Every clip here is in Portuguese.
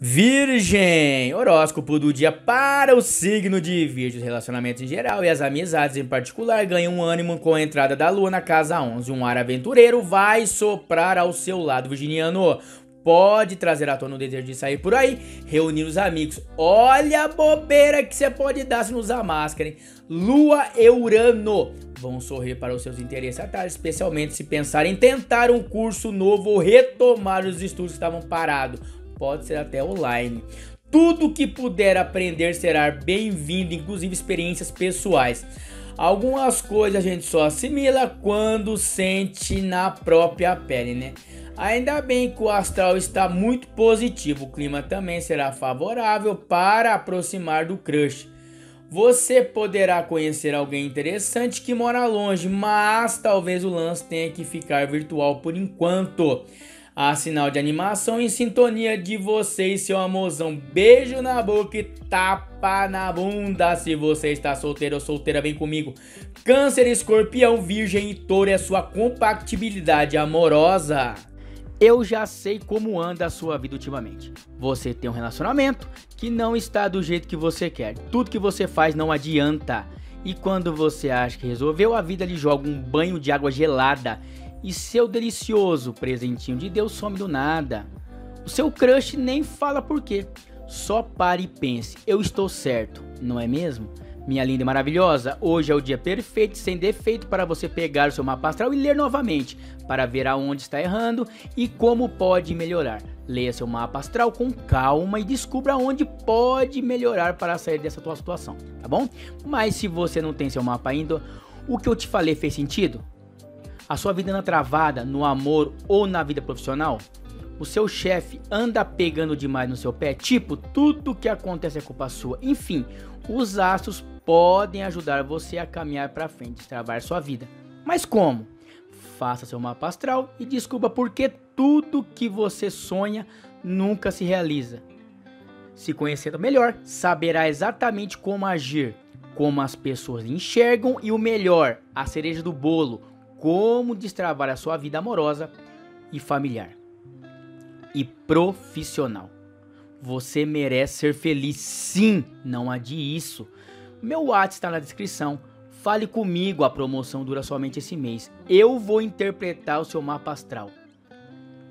Virgem, horóscopo do dia para o signo de Virgem. Os relacionamentos em geral e as amizades em particular ganham ânimo com a entrada da lua na casa 11. Um ar aventureiro vai soprar ao seu lado, virginiano. Pode trazer à tona o desejo de sair por aí, reunir os amigos. Olha a bobeira que você pode dar se não usar máscara, hein? Lua e Urano vão sorrir para os seus interesses à tarde, especialmente se pensar em tentar um curso novo ou retomar os estudos que estavam parados pode ser até online. Tudo que puder aprender será bem-vindo, inclusive experiências pessoais. Algumas coisas a gente só assimila quando sente na própria pele, né? Ainda bem que o astral está muito positivo, o clima também será favorável para aproximar do crush. Você poderá conhecer alguém interessante que mora longe, mas talvez o lance tenha que ficar virtual por enquanto. Há sinal de animação em sintonia de você e seu amorzão. Beijo na boca e tapa na bunda. Se você está solteiro ou solteira, vem comigo. Câncer, escorpião, virgem e touro é sua compatibilidade amorosa. Eu já sei como anda a sua vida ultimamente. Você tem um relacionamento que não está do jeito que você quer. Tudo que você faz não adianta. E quando você acha que resolveu, a vida lhe joga um banho de água gelada e seu delicioso presentinho de Deus some do nada. O seu crush nem fala por quê. Só pare e pense, eu estou certo, não é mesmo? Minha linda e maravilhosa, hoje é o dia perfeito sem defeito para você pegar o seu mapa astral e ler novamente, para ver aonde está errando e como pode melhorar. Leia seu mapa astral com calma e descubra onde pode melhorar para sair dessa tua situação, tá bom? Mas se você não tem seu mapa ainda, o que eu te falei fez sentido? A sua vida anda travada no amor ou na vida profissional? O seu chefe anda pegando demais no seu pé? Tipo, tudo que acontece é culpa sua. Enfim, os astros podem ajudar você a caminhar para frente, destravar sua vida. Mas como? Faça seu mapa astral e descubra por que tudo que você sonha nunca se realiza. Se conhecendo melhor, saberá exatamente como agir, como as pessoas enxergam e o melhor, a cereja do bolo, como destravar a sua vida amorosa e familiar e profissional. Você merece ser feliz, sim, não adie isso. Meu WhatsApp está na descrição. Fale comigo, a promoção dura somente esse mês. Eu vou interpretar o seu mapa astral.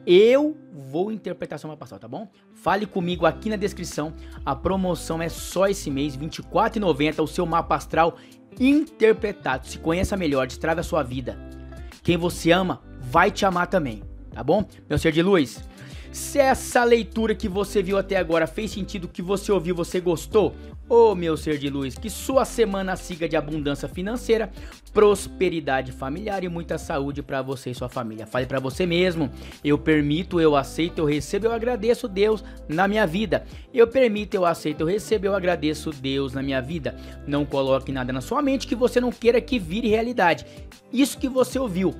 Eu vou interpretar seu mapa astral, tá bom? Fale comigo aqui na descrição. A promoção é só esse mês, R$ 24,90. O seu mapa astral interpretado. Se conheça melhor, destrave a sua vida. Quem você ama vai te amar também, tá bom? Meu ser de luz, se essa leitura que você viu até agora fez sentido, que você ouviu, você gostou, ô oh, meu ser de luz, que sua semana siga de abundância financeira, prosperidade familiar e muita saúde para você e sua família. Fale para você mesmo: eu permito, eu aceito, eu recebo, eu agradeço Deus na minha vida. Eu permito, eu aceito, eu recebo, eu agradeço Deus na minha vida. Não coloque nada na sua mente que você não queira que vire realidade. Isso que você ouviu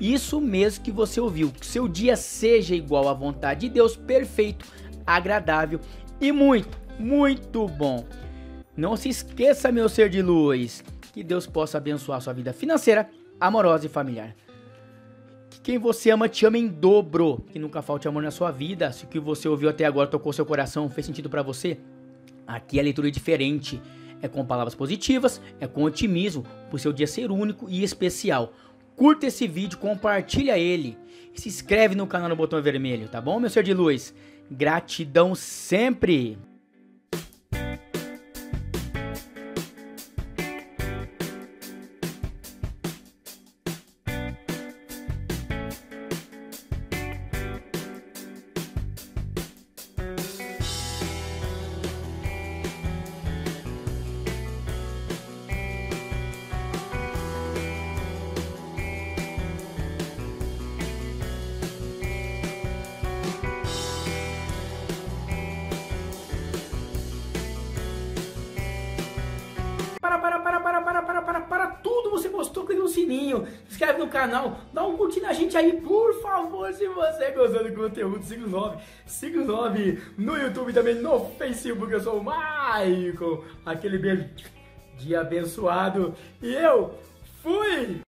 isso mesmo que você ouviu, que seu dia seja igual à vontade de Deus, perfeito, agradável e muito, muito bom. Não se esqueça, meu ser de luz, que Deus possa abençoar sua vida financeira, amorosa e familiar. Que quem você ama te ama em dobro, que nunca falte amor na sua vida. Se o que você ouviu até agora tocou seu coração, fez sentido para você, aqui a leitura é diferente. É com palavras positivas, é com otimismo, por seu dia ser único e especial curta esse vídeo, compartilha ele e se inscreve no canal no botão vermelho, tá bom, meu ser de luz? Gratidão sempre! Inscreve no canal, dá um curtir na gente aí, por favor, se você gostou do conteúdo, siga o 9, siga o 9 no YouTube também, no Facebook, eu sou o Maicon, aquele beijo de abençoado, e eu fui!